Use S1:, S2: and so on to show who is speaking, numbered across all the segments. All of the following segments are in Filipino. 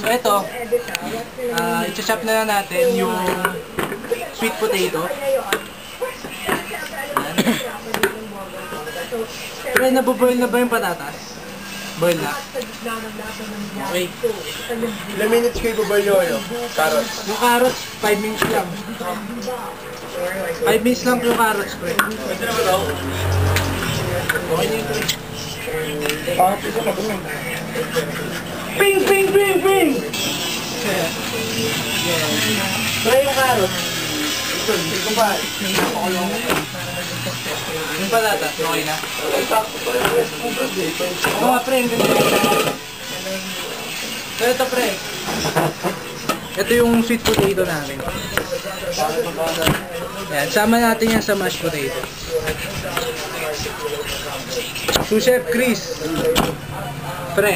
S1: So ito, ah i-chop na lang natin yung sweet potato. Yan. Pero naboboil na ba yung patatas? Boil na. Okay.
S2: Ilang minutes kayo ba nyo ano? Carrots.
S1: Yung carrots, 5 minutes lang. 5 minutes lang yung carrots, pre.
S2: Pwede na ba daw?
S1: Okay na yun, pre.
S2: Bakit ito na?
S1: Ping, ping, ping, ping! Try yung carrots.
S2: Ito, hindi ko ba?
S1: Yung patatas, okay na.
S2: Sakto pa yung rest ng birthday.
S1: Oo nga, pre. So, ito, pre. Ito yung sweet potato namin. Yan, sama natin yan sa mashed potato. Sous Chef Chris. Pre.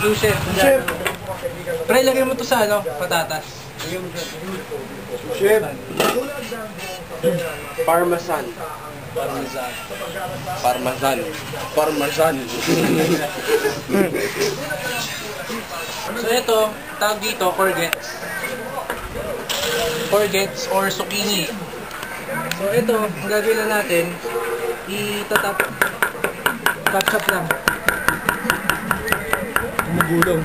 S1: Sous Chef.
S2: Chef.
S1: Pre, lagay mo to sa ano, patatas.
S2: Chef. Parmesan.
S1: Parmesan.
S2: Parmesan. Parmesan.
S1: So ito, tawag dito, courgettes. Courgettes or zucchini. So ito, ang gagawin lang natin, itatap, tap-tap lang. Tumugulong.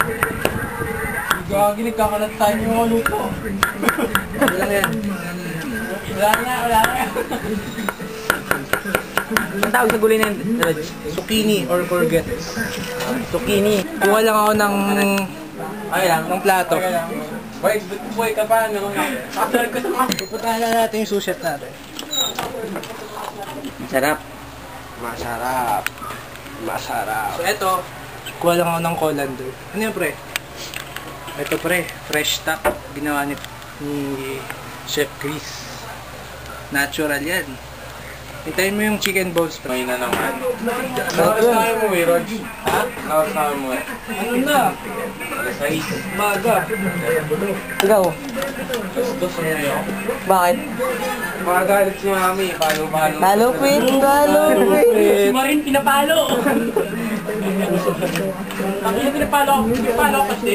S1: Gagi, nagkakalat tayo yung mga luto. Wala lang yan. Wala na, wala na.
S3: Ang tawag sa gulay na yun?
S1: Zucchini or courgettes.
S3: Zucchini.
S1: Kuha lang ako ng ay lang, ng plato.
S2: Boy, boy ka pa, ano?
S1: Pupuntahan na natin yung sushit natin.
S3: Sarap.
S2: Masarap. Masarap.
S1: So eto, kuha lang ako ng colander. Ano yun pre? Ito pre, fresh stock. Ginawa ni, ni Chef Chris. Natural yan. Hintayin mo yung chicken balls pre.
S2: May na naman.
S1: Yun.
S2: na mo eh, Rog.
S1: Ha?
S2: Lakas na mo eh.
S1: Ano na?
S2: Alas 6.
S1: Maga.
S3: Ikaw,
S2: Alas 2 na yun.
S3: bakit?
S2: Magagalit si Mami. Palo, palo.
S3: Malupit, malupit.
S1: Si Marin pinapalo. Ang ina pinapalo ako. Pinapalo ako kasi.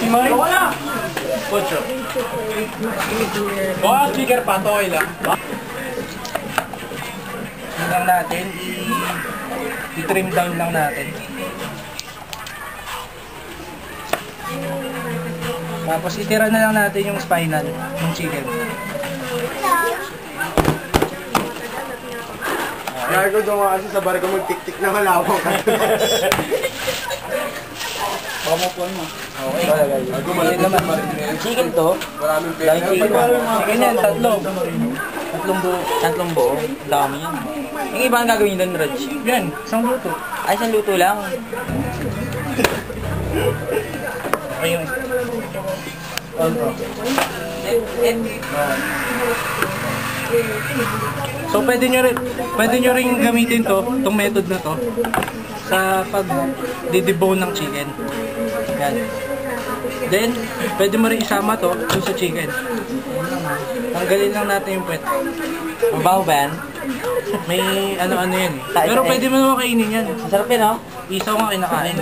S1: Si Marin. Wala.
S2: Pocho.
S1: Baka speaker pa, to okay lang. Yun lang natin, i-trim down lang natin. Tapos itira na lang natin yung spinal, yung chicken.
S2: Gago nga kasi sa bar ko magtik-tik na malawang ka.
S1: Pamupuan mo. Okay.
S2: Gago
S1: Mali naman.
S3: Chicken to.
S2: Maraming pera.
S3: Dahil chicken.
S1: Yan, tatlo. Tatlong buo.
S3: Tatlong buo. Dami yan. Yung iba ang gagawin doon, Raj?
S1: Yan, isang luto.
S3: Ay, isang luto lang.
S1: Okay yung... Ano? So pwede nyo rin, pwede nyo rin gamitin to, itong method na to, sa pag didebone ng chicken. Yan. Then, pwede mo rin isama to dun sa chicken. Tanggalin lang natin yung puwet.
S3: Mabaho ba yan?
S1: May ano-ano yan eh. Pero pwede mo naman kainin yan.
S3: Masarap yan, oh.
S1: Isaw nga kinakain.